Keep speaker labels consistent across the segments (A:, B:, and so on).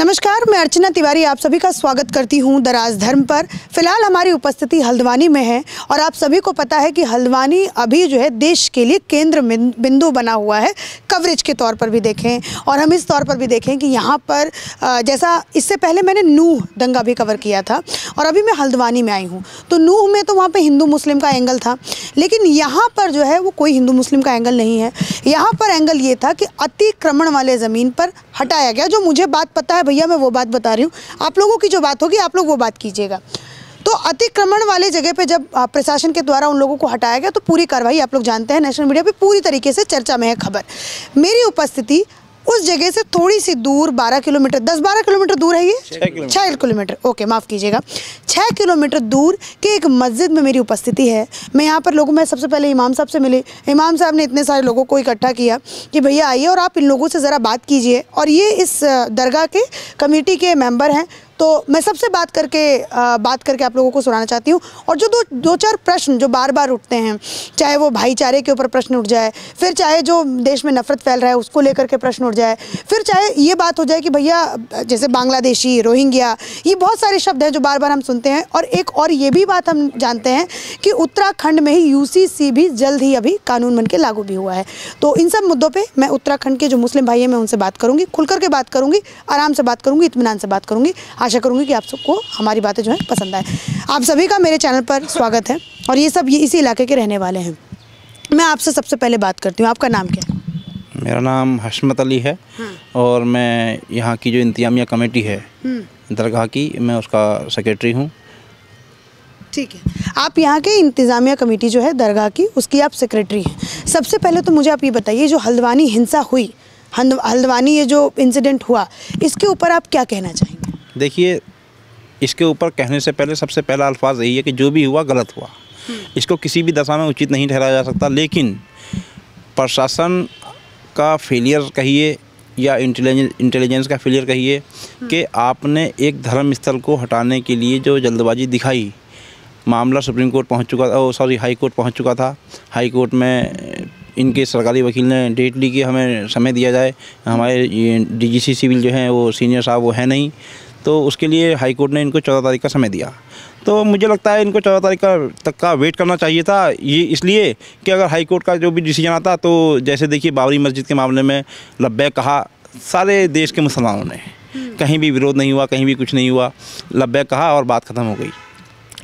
A: नमस्कार, मैं अर्चना तिवारी आप सभी का स्वागत करती हूँ दराज धर्म पर। फ़िलहाल हमारी उपस्थिति हल्द्वानी में है और आप सभी को पता है कि हल्द्वानी अभी जो है देश के लिए केंद्र बिंदु बना हुआ है। कवरेज के तौर पर भी देखें और हम इस तौर पर भी देखें कि यहाँ पर जैसा इससे पहले मैंने नूह दंगा भी कवर किया था और अभी मैं हल्द्वानी में आई हूँ। तो नूह में तो वहाँ पर हिंदू मुस्लिम का एंगल था, लेकिन यहाँ पर जो है वो कोई हिंदू मुस्लिम का एंगल नहीं है। यहाँ पर एंगल ये था कि अतिक्रमण वाले ज़मीन पर हटाया गया, जो मुझे बात पता है भैया, मैं वो बात बता रही हूँ। आप लोगों की जो बात होगी, आप लोग वो बात कीजिएगा। तो अतिक्रमण वाले जगह पे जब प्रशासन के द्वारा उन लोगों को हटाया गया तो पूरी कार्रवाई आप लोग जानते हैं, नेशनल मीडिया पे पूरी तरीके से चर्चा में है खबर। मेरी उपस्थिति उस जगह से थोड़ी सी दूर 12 किलोमीटर 10-12 किलोमीटर दूर है ये? छः किलोमीटर। ओके माफ़ कीजिएगा। छः किलोमीटर दूर के एक मस्जिद में मेरी उपस्थिति है। मैं यहाँ पर लोगों में सबसे पहले इमाम साहब से मिली। इमाम साहब ने इतने सारे लोगों को इकट्ठा किया कि भैया आइए और आप इन लोगों से ज़रा बात कीजिए। और ये इस दरगाह के कमेटी के मेंबर हैं। तो मैं सबसे बात करके अ, बात करके आप लोगों को सुनाना चाहती हूँ। और जो दो दो चार प्रश्न जो बार बार उठते हैं चाहे वो भाईचारे के ऊपर प्रश्न उठ जाए फिर चाहे जो देश में नफरत फैल रहा है उसको लेकर के प्रश्न उठ जाए फिर चाहे ये बात हो जाए कि भैया जैसे बांग्लादेशी रोहिंग्या ये बहुत सारे शब्द हैं जो बार बार हम सुनते हैं। और एक और ये भी बात हम जानते हैं कि उत्तराखंड में ही यूसीसी भी जल्द ही अभी कानून बन के लागू भी हुआ है। तो इन सब मुद्दों पर मैं उत्तराखंड के जो मुस्लिम भाई हैं मैं उनसे बात करूँगी खुलकर के बात करूँगी आराम से बात करूँगी इतमान से बात करूँगी। आशा करूँगी कि आप सबको हमारी बातें जो है पसंद आए। आप सभी का मेरे चैनल पर स्वागत है और ये सब ये इसी इलाके के रहने वाले हैं। मैं आपसे सबसे पहले बात करती हूँ। आपका नाम क्या है?
B: मेरा नाम हशमत अली है और मैं यहाँ की जो इंतजामिया कमेटी है दरगाह की मैं उसका सेक्रेटरी हूँ।
A: ठीक है। आप यहाँ के इंतज़ामिया कमेटी जो है दरगाह की उसकी आप सेक्रेटरी हैं। सबसे पहले तो मुझे आप ये बताइए जो हल्द्वानी हिंसा हुई हल्द्वानी ये जो इंसिडेंट हुआ इसके ऊपर आप क्या कहना चाहेंगे?
B: देखिए इसके ऊपर कहने से पहले सबसे पहला अल्फाज यही है कि जो भी हुआ गलत हुआ। इसको किसी भी दशा में उचित नहीं ठहराया जा सकता लेकिन प्रशासन का फेलियर कहिए या इंटेलिजेंस इंटेलिजेंस का फेलियर कहिए कि आपने एक धर्म स्थल को हटाने के लिए जो जल्दबाजी दिखाई मामला सुप्रीम कोर्ट पहुँच चुका था सॉरी हाई कोर्ट पहुँच चुका था। हाई कोर्ट में इनके सरकारी वकील ने डेट ली कि हमें समय दिया जाए हमारे डीजीसी सिविल जो हैं वो सीनियर साहब वो है नहीं। तो उसके लिए हाई कोर्ट ने इनको चौदह तारीख का समय दिया। तो मुझे लगता है इनको चौदह तारीख का तक का वेट करना चाहिए था। ये इसलिए कि अगर हाई कोर्ट का जो भी डिसीज़न आता तो जैसे देखिए बाबरी मस्जिद के मामले में लब्बैक कहा सारे देश के मुसलमानों ने। कहीं भी विरोध नहीं हुआ कहीं भी कुछ नहीं हुआ। लब्बैक कहा और बात ख़त्म हो गई।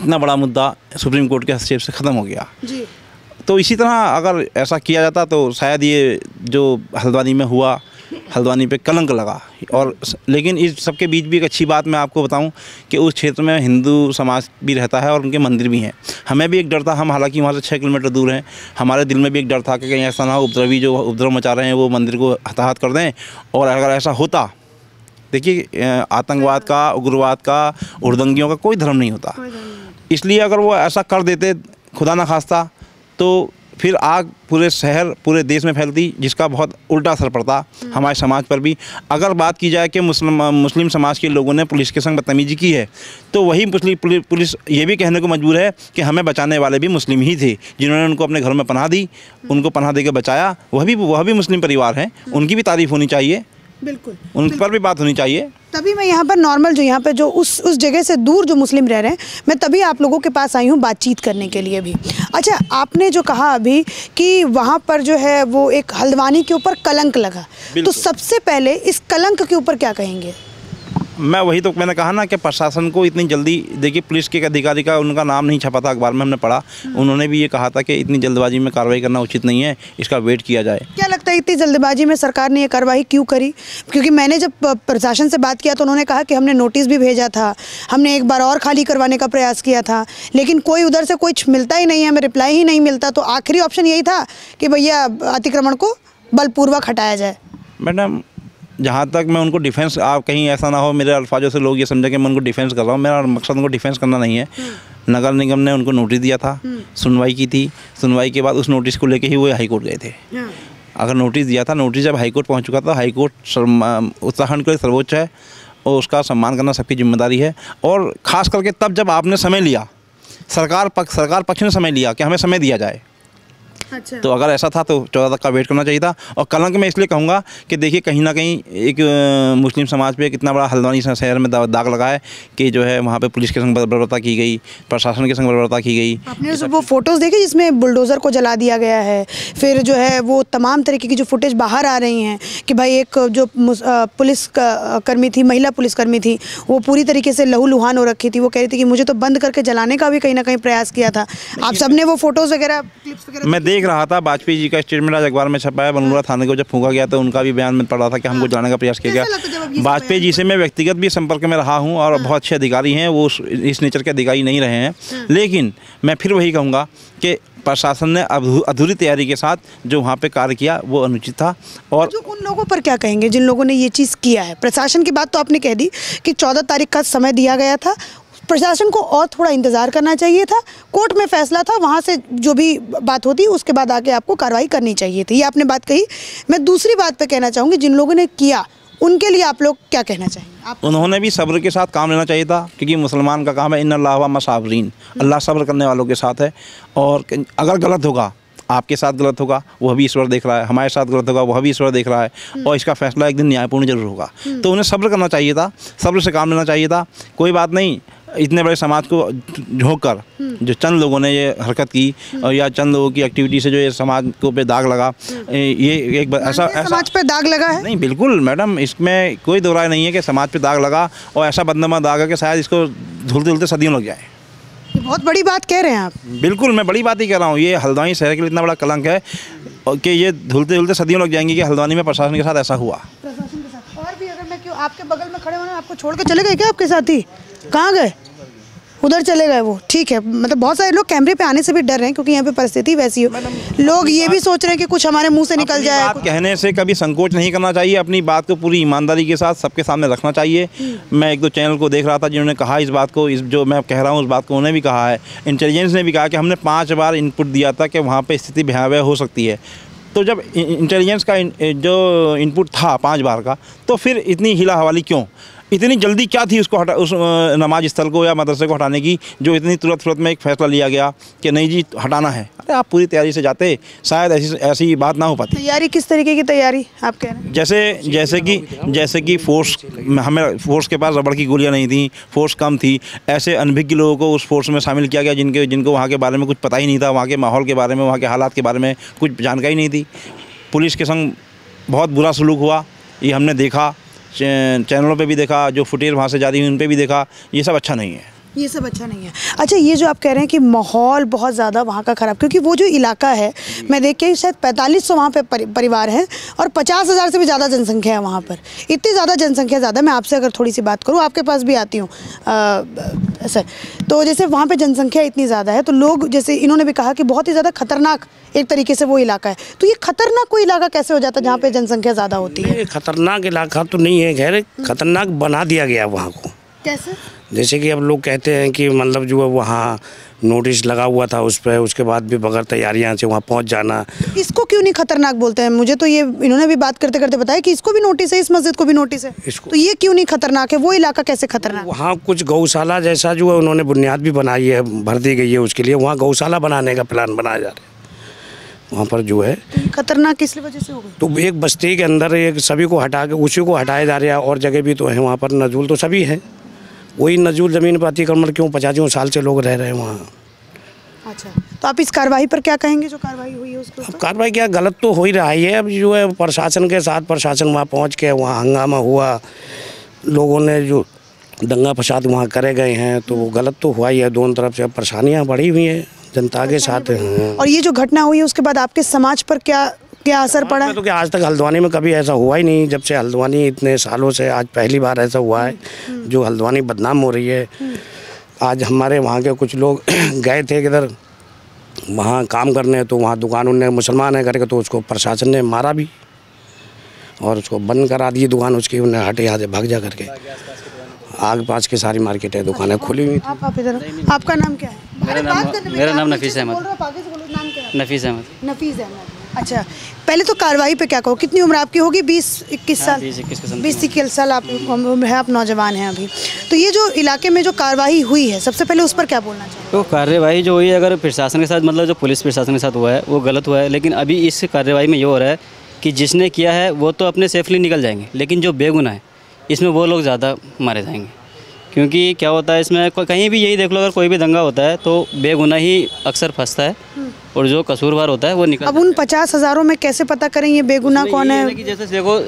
B: इतना बड़ा मुद्दा सुप्रीम कोर्ट के हस्तक्षेप से ख़त्म हो गया।
A: जी।
B: तो इसी तरह अगर ऐसा किया जाता तो शायद ये जो हल्द्वानी में हुआ हल्द्वानी पे कलंक लगा। और लेकिन इस सबके बीच भी एक अच्छी बात मैं आपको बताऊँ कि उस क्षेत्र में हिंदू समाज भी रहता है और उनके मंदिर भी हैं। हमें भी एक डर था हम हालाँकि वहाँ से छः किलोमीटर दूर हैं। हमारे दिल में भी एक डर था कि कहीं ऐसा ना हो उपद्रवी जो उपद्रव मचा रहे हैं वो मंदिर को हताहत कर दें। और अगर ऐसा होता देखिए आतंकवाद का उग्रवाद का उर्दंगियों का कोई धर्म नहीं होता। इसलिए अगर वो ऐसा कर देते खुदा ना खास्ता तो फिर आग पूरे शहर पूरे देश में फैलती जिसका बहुत उल्टा असर पड़ता हमारे समाज पर भी। अगर बात की जाए कि मुस्लिम मुस्लिम समाज के लोगों ने पुलिस के संग बदतमीजी की है तो वही पुलिस पुलिस ये भी कहने को मजबूर है कि हमें बचाने वाले भी मुस्लिम ही थे जिन्होंने उनको अपने घरों में पनाह दी उनको पनाह दे के बचाया। वह भी वह भी मुस्लिम परिवार हैं उनकी भी तारीफ़ होनी चाहिए।
A: बिल्कुल।
B: उन पर भी बात होनी चाहिए।
A: तभी मैं यहाँ पर नॉर्मल जो यहाँ पर जो उस उस जगह से दूर जो मुस्लिम रह रहे हैं मैं तभी आप लोगों के पास आई हूँ बातचीत करने के लिए भी। अच्छा आपने जो कहा अभी कि वहाँ पर जो है वो एक हल्द्वानी के ऊपर कलंक लगा। तो सबसे पहले इस कलंक के ऊपर क्या कहेंगे?
B: मैं वही तो मैंने कहा ना कि प्रशासन को इतनी जल्दी देखिए पुलिस के एक अधिकारी का उनका नाम नहीं छपा था अखबार में हमने पढ़ा। उन्होंने भी ये कहा था कि इतनी जल्दबाजी में कार्रवाई करना उचित नहीं है इसका वेट किया जाए।
A: क्या लगता है इतनी जल्दबाजी में सरकार ने ये कार्रवाई क्यों करी? क्योंकि मैंने जब प्रशासन से बात किया तो उन्होंने कहा कि हमने नोटिस भी भेजा था हमने एक बार और खाली करवाने का प्रयास किया था लेकिन कोई उधर से कुछ मिलता ही नहीं है हमें रिप्लाई ही नहीं मिलता तो आखिरी ऑप्शन यही था कि भैया अतिक्रमण को बलपूर्वक हटाया जाए।
B: मैडम जहाँ तक मैं उनको डिफेंस आप कहीं ऐसा ना हो मेरे अल्फाजों से लोग ये समझे कि मैं उनको डिफेंस कर रहा हूँ। मेरा मकसद उनको डिफेंस करना नहीं है। नगर निगम ने उनको नोटिस दिया था। सुनवाई की थी। सुनवाई के बाद उस नोटिस को लेके ही वो हाईकोर्ट गए थे। अगर नोटिस दिया था नोटिस जब हाईकोर्ट पहुँच चुका था हाई कोर्ट सर्व- उत्तराखंड के सर्वोच्च है और उसका सम्मान करना सबकी ज़िम्मेदारी है। और ख़ास करके तब जब आपने समय लिया सरकार पक्ष सरकार पक्ष ने समय लिया कि हमें समय दिया जाए।
A: अच्छा।
B: तो अगर ऐसा था तो चौदह तक का वेट करना चाहिए था। और कलंक मैं इसलिए कहूँगा कि देखिए कहीं ना कहीं एक मुस्लिम समाज पे कितना बड़ा हल्द्वानी शहर में दाग लगा है कि जो है वहाँ पे पुलिस के संग बर्बरता की गई प्रशासन के संग बर्बरता की गई।
A: आपने वो फ़ोटोज़ देखी जिसमें बुलडोज़र को जला दिया गया है? फिर जो है वो तमाम तरीके की जो फुटेज बाहर आ रही हैं कि भाई एक जो पुलिस कर्मी थी महिला पुलिसकर्मी थी वो पूरी तरीके से लहू लुहान हो रखी थी। वो कह रही थी कि मुझे तो बंद करके जलाने का भी कहीं ना कहीं प्रयास किया था। आप सबने वो फ़ोटोज़ वगैरह क्लिप्स वगैरह
B: मैं देख? रहा था वाजपेयी जी का स्टेटमेंट आज अखबार में छपा है बनूरा थाने को जब फूका गया तो उनका भी बयान में पढ़ा था कि हमको जलाने का प्रयास किया
A: है
B: गया वाजपेयी जी से मैं व्यक्तिगत भी संपर्क में रहा हूँ और बहुत अच्छे अधिकारी हैं वो इस नेचर के अधिकारी नहीं रहे हैं। लेकिन मैं फिर वही कहूँगा कि प्रशासन ने अधूरी तैयारी के साथ जो वहाँ पे कार्य किया वो अनुचित था और
A: जो उन लोगों पर क्या कहेंगे जिन लोगों ने ये चीज़ किया है? प्रशासन की बात तो आपने कह दी कि चौदह तारीख का समय दिया गया था प्रशासन को और थोड़ा इंतज़ार करना चाहिए था। कोर्ट में फैसला था, वहाँ से जो भी बात होती, उसके बाद आके आपको कार्रवाई करनी चाहिए थी। ये आपने बात कही। मैं दूसरी बात पे कहना चाहूँगी, जिन लोगों ने किया, उनके लिए आप लोग क्या कहना चाहेंगे? आप
B: उन्होंने भी सब्र के साथ काम लेना चाहिए था, क्योंकि मुसलमान का काम है इन अल्लाह मसाबरीन। अल्लाह सब्र करने वालों के साथ है, और अगर गलत होगा आपके साथ गलत होगा वह भी ईश्वर देख रहा है हमारे साथ गलत होगा वह भी ईश्वर देख रहा है और इसका फैसला एक दिन न्यायपूर्ण ज़रूर होगा। तो उन्हें सब्र करना चाहिए था सब्र से काम लेना चाहिए था। कोई बात नहीं इतने बड़े समाज को झोंक कर जो चंद लोगों ने ये हरकत की और या चंद लोगों की एक्टिविटी से जो ये समाज को पे दाग लगा ये एक ऐसा ऐसा
A: समाज पे दाग लगा है?
B: नहीं बिल्कुल मैडम इसमें कोई दो राय नहीं है कि समाज पे दाग लगा और ऐसा बदनमा दाग है कि शायद इसको धुलते धुलते सदियों लग जाए।
A: बहुत बड़ी बात कह रहे हैं आप।
B: बिल्कुल मैं बड़ी बात ही कह रहा हूँ। ये हल्द्वानी शहर के लिए इतना बड़ा कलंक है और कि ये धुलते धुलते सदियों लग जाएँगे कि हल्द्वानी में प्रशासन के साथ ऐसा हुआ।
A: प्रशासन के साथ। और भी अगर मैं क्यों आपके बगल में खड़े होना आपको छोड़ के चले गए क्या आपके साथी? कहाँ गए? उधर चले गए वो। ठीक है मतलब बहुत सारे लोग कैमरे पे आने से भी डर रहे हैं क्योंकि यहाँ पे परिस्थिति वैसी हो। लोग ये भी सोच रहे हैं कि कुछ हमारे मुँह से निकल जाए
B: बात कहने से कभी संकोच नहीं करना चाहिए। अपनी बात को पूरी ईमानदारी के साथ सबके सामने रखना चाहिए। मैं एक दो चैनल को देख रहा था जिन्होंने कहा इस बात को इस जो मैं कह रहा हूँ उस बात को उन्होंने भी कहा है। इंटेलिजेंस ने भी कहा कि हमने पाँच बार इनपुट दिया था कि वहाँ पर स्थिति भयावह हो सकती है। तो जब इंटेलिजेंस का जो इनपुट था पाँच बार का तो फिर इतनी हिला हवाली क्यों? इतनी जल्दी क्या थी उसको हटा उस नमाज़ स्थल को या मदरसे को हटाने की जो इतनी तुरंत तुरंत में एक फैसला लिया गया कि नहीं जी हटाना है? अरे आप पूरी तैयारी से जाते शायद ऐसी ऐसी बात ना हो पाती।
A: तैयारी किस तरीके की तैयारी आप कह रहे हैं?
B: जैसे जैसे कि जैसे कि फोर्स हमें फोर्स के पास रबड़ की गोलियाँ नहीं थी फोर्स कम थी ऐसे अनभिज्ञ लोगों को उस फोर्स में शामिल किया गया जिनके जिनको वहाँ के बारे में कुछ पता ही नहीं था वहाँ के माहौल के बारे में वहाँ के हालात के बारे में कुछ जानकारी नहीं थी। पुलिस के संग बहुत बुरा सलूक हुआ ये हमने देखा चैनलों पे भी देखा जो फुटेज वहाँ से जारी हुई उन पर भी देखा ये सब अच्छा नहीं है।
A: ये सब अच्छा नहीं है। अच्छा ये जो आप कह रहे हैं कि माहौल बहुत ज़्यादा वहाँ का ख़राब क्योंकि वो जो इलाका है मैं देख के शायद पैंतालीस सौ वहाँ पर परिवार हैं और पचास हज़ार से भी ज़्यादा जनसंख्या है वहाँ पर। इतनी ज़्यादा जनसंख्या ज़्यादा मैं आपसे अगर थोड़ी सी बात करूँ आपके पास भी आती हूँ। सर तो जैसे वहाँ पे जनसंख्या इतनी ज़्यादा है तो लोग जैसे इन्होंने भी कहा कि बहुत ही ज़्यादा खतरनाक एक तरीके से वो इलाका है। तो ये खतरनाक कोई इलाका कैसे हो जाता है जहाँ पे जनसंख्या ज़्यादा होती है?
C: खतरनाक इलाका तो नहीं है खैर खतरनाक बना दिया गया वहाँ को।
A: कैसे?
C: जैसे कि अब लोग कहते हैं कि मतलब जो है वहाँ नोटिस लगा हुआ था उस पर उसके बाद भी बगैर तैयारियाँ से वहाँ पहुँच जाना।
A: इसको क्यों नहीं खतरनाक बोलते हैं? मुझे तो ये इन्होंने भी बात करते करते बताया कि इसको भी नोटिस है इस मस्जिद को भी नोटिस है।
C: इसको-
A: तो ये क्यों नहीं खतरनाक है? वो इलाका कैसे खतरनाक? है?
C: वहाँ कुछ गौशाला जैसा जो है उन्होंने बुनियाद भी बनाई है भर दी गई है उसके लिए। वहाँ गौशाला बनाने का प्लान बनाया जा रहा है। वहाँ पर जो है
A: तो खतरनाक किस वजह से होगा
C: तो एक बस्ती के अंदर एक सभी को हटा के उसी को हटाया जा रहा है और जगह भी तो है वहाँ पर नजूल तो सभी है। वही नजूल ज़मीन पर अतिक्रमण क्यों? पचासियों साल से लोग रह रहे हैं वहाँ।
A: अच्छा तो आप इस कार्रवाई पर क्या कहेंगे जो कार्रवाई हुई है उसके
C: अब कार्रवाई क्या गलत तो हो ही रहा है अब जो है प्रशासन के साथ प्रशासन वहाँ पहुँच के वहाँ हंगामा हुआ। लोगों ने जो दंगा फसाद वहाँ करे गए हैं तो वो गलत तो हुआ ही है। दोनों तरफ़ से परेशानियाँ बढ़ी हुई हैं जनता के साथ हैं।
A: और ये जो घटना हुई है उसके बाद आपके समाज पर क्या क्या असर पड़ा? है
C: तो कि आज तक हल्द्वानी में कभी ऐसा हुआ ही नहीं जब से हल्द्वानी इतने सालों से आज पहली बार ऐसा हुआ है जो हल्द्वानी बदनाम हो रही है। आज हमारे वहाँ के कुछ लोग गए थे किधर वहाँ काम करने तो वहाँ दुकान उनने मुसलमान है करके तो उसको प्रशासन ने मारा भी और उसको बंद करा दी दुकान उसकी उन्हें हटे यहाँ से भाग जा करके। आग पास की सारी मार्केट है दुकानें खुली हुई थी।
A: आप आप इधर आपका नाम क्या है?
D: मेरा नाम- नफीस अहमद।
A: क्या
D: नफीस अहमद।
A: नफीस अहमद। अच्छा पहले तो कार्रवाई पे क्या कहो? कितनी उम्र आपकी होगी? बीस इक्कीस साल?
D: 20, 21 के
A: बीस इक्कीस साल आप उम्र है आप नौजवान हैं अभी। तो ये जो इलाके में जो कार्रवाई हुई है सबसे पहले उस पर क्या बोलना चाहिए
D: तो कार्रवाई जो हुई है अगर प्रशासन के साथ मतलब जो पुलिस प्रशासन के साथ हुआ है वो गलत हुआ है। लेकिन अभी इस कार्यवाही में ये हो रहा है कि जिसने किया है वो तो अपने सेफली निकल जाएँगे। लेकिन जो बेगुनाह है इसमें वो लोग ज़्यादा मारे जाएँगे। क्योंकि क्या होता है इसमें कहीं भी यही देख लो अगर कोई भी दंगा होता है तो बेगुना ही अक्सर फंसता है। और जो कसूरवार होता है वो निकल
A: अब उन पचास हज़ारों में कैसे पता करें ये बेगुना कौन है?
D: कि जैसे देखो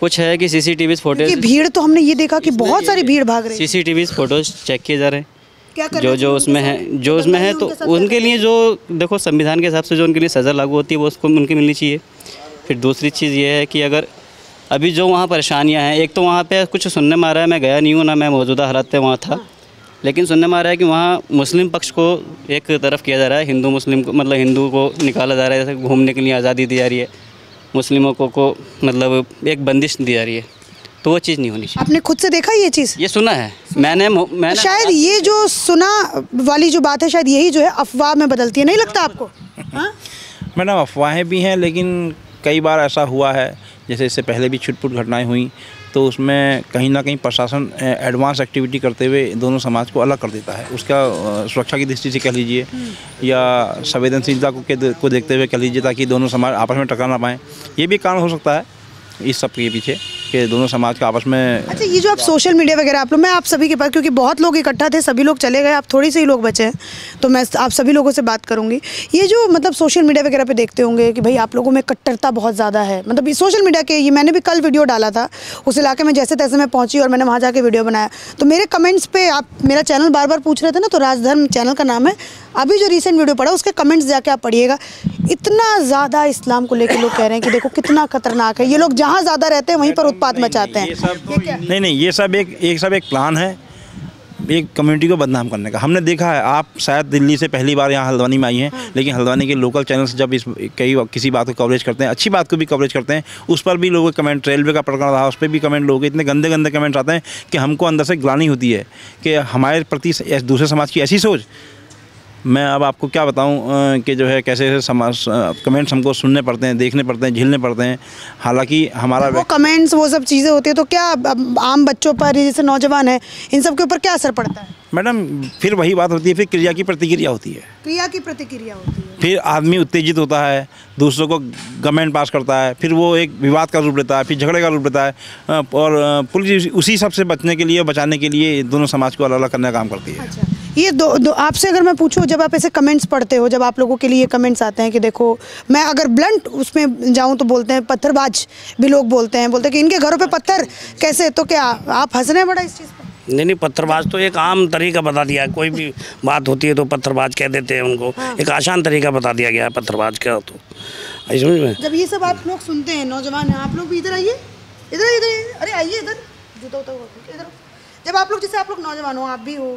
D: कुछ है कि सीसीटीवी
A: कि
D: फुटेज
A: भीड़ तो हमने ये देखा कि बहुत सारी भीड़ भाग रही है।
D: सीसीटीवी फ़ोटोज़ चेक किए जा रहे हैं। जो जो उसमें है जो उसमें है तो
A: उनके
D: लिए जो देखो संविधान के हिसाब से जो उनके लिए सज़ा लागू होती है वो उसको उनकी मिलनी चाहिए। फिर दूसरी चीज़ ये है कि अगर अभी जो वहाँ परेशानियाँ हैं एक तो वहाँ पे कुछ सुनने में आ रहा है मैं गया नहीं हूँ ना मैं मौजूदा हालात पे वहाँ था। लेकिन सुनने में आ रहा है कि वहाँ मुस्लिम पक्ष को एक तरफ़ किया जा रहा है हिंदू मुस्लिम को मतलब हिंदू को निकाला जा रहा है जैसे घूमने के लिए आज़ादी दी जा रही है मुस्लिमों को को मतलब एक बंदिश दी जा रही है। तो वो चीज़ नहीं होनी चाहिए।
A: आपने खुद से देखा ये चीज़?
D: ये सुना है। मैंने मैंने
A: शायद ये जो सुना वाली जो बात है शायद यही जो है अफवाह में बदलती है नहीं लगता आपको? हाँ?
B: मैडम अफवाहें भी हैं लेकिन कई बार ऐसा हुआ है। जैसे इससे पहले भी छुटपुट घटनाएँ हुई तो उसमें कहीं ना कहीं प्रशासन एडवांस एक्टिविटी करते हुए दोनों समाज को अलग कर देता है। उसका सुरक्षा की दृष्टि से कह लीजिए या संवेदनशीलता को के को देखते हुए कह लीजिए ताकि दोनों समाज आपस में टकरा ना पाएँ। ये भी कारण हो सकता है इस सब के पीछे। कि दोनों समाज का आपस में
A: अच्छा ये जो आप सोशल मीडिया वगैरह, आप लोग, मैं आप सभी के पास, क्योंकि बहुत लोग इकट्ठा थे, सभी लोग चले गए, आप थोड़ी से ही लोग बचे हैं तो मैं आप सभी लोगों से बात करूँगी। ये जो मतलब सोशल मीडिया वगैरह पे देखते होंगे कि भाई, आप लोगों में कट्टरता बहुत ज़्यादा है। मतलब सोशल मीडिया के ये मैंने भी कल वीडियो डाला था, उस इलाके में जैसे तैसे मैं पहुँची और मैंने वहाँ जाके वीडियो बनाया। तो मेरे कमेंट्स पर आप, मेरा चैनल बार बार पूछ रहे थे ना तो राजधर्म चैनल का नाम है। अभी जो रिसेंट वीडियो पड़ा, उसके कमेंट्स जाके आप पढ़िएगा। इतना ज़्यादा इस्लाम को लेकर लोग कह रहे हैं कि देखो, कितना खतरनाक है। ये लोग जहाँ ज़्यादा रहते हैं, वहीं पर उत्पात मचाते हैं।
B: सब नहीं नहीं ये सब एक एक सब एक प्लान है एक कम्युनिटी को बदनाम करने का। हमने देखा है आप शायद दिल्ली से पहली बार यहाँ हल्द्वानी में आई हैं लेकिन हल्द्वानी के लोकल चैनल्स जब इस कई किसी बात को कवरेज करते हैं अच्छी बात को भी कवरेज करते हैं उस पर भी लोगों के कमेंट रेलवे का प्रकरण रहा उस पर भी कमेंट लोगों इतने गंदे गंदे कमेंट्स आते हैं कि हमको अंदर से ग्लानी होती है कि हमारे प्रति दूसरे समाज की ऐसी सोच मैं अब आपको क्या बताऊँ कि जो है कैसे कैसे समाज कमेंट्स हमको सुनने पड़ते हैं देखने पड़ते हैं झेलने पड़ते हैं। हालाँकि हमारा
A: वो कमेंट्स वो सब चीज़ें होती है तो क्या आम बच्चों पर जैसे नौजवान है इन सब के ऊपर क्या असर पड़ता है?
B: मैडम फिर वही बात होती है फिर क्रिया की प्रतिक्रिया होती है।
A: क्रिया की प्रतिक्रिया होती है।
B: फिर आदमी उत्तेजित होता है दूसरों को गवर्नमेंट पास करता है फिर वो एक विवाद का रूप लेता है फिर झगड़े का रूप लेता है और पुलिस उसी सबसे बचने के लिए बचाने के लिए दोनों समाज को अलग अलग करने का काम करती है।
A: अच्छा। ये दो, दो आपसे अगर मैं पूछूँ जब आप ऐसे कमेंट्स पढ़ते हो जब आप लोगों के लिए कमेंट्स आते हैं कि देखो मैं अगर ब्लंट उसमें जाऊँ तो बोलते हैं पत्थरबाज भी लोग बोलते हैं बोलते हैं कि इनके घरों पे पत्थर कैसे तो क्या आप हंस रहे हैं बड़ा इस चीज़ पर?
E: नहीं नहीं पत्थरबाज तो एक आम तरीका बता दिया है। कोई भी बात होती है तो पत्थरबाज कह देते हैं उनको। हाँ। एक आसान तरीका बता दिया गया है पत्थरबाज का तो। आई समझ में?
A: जब ये सब आप लोग सुनते हैं नौजवान हैं आप लोग भी इधर आइए। इधर इधर अरे आइए इधर। जूता उता उतार इधर जब आप लोग जैसे आप लोग नौजवान हो आप भी हो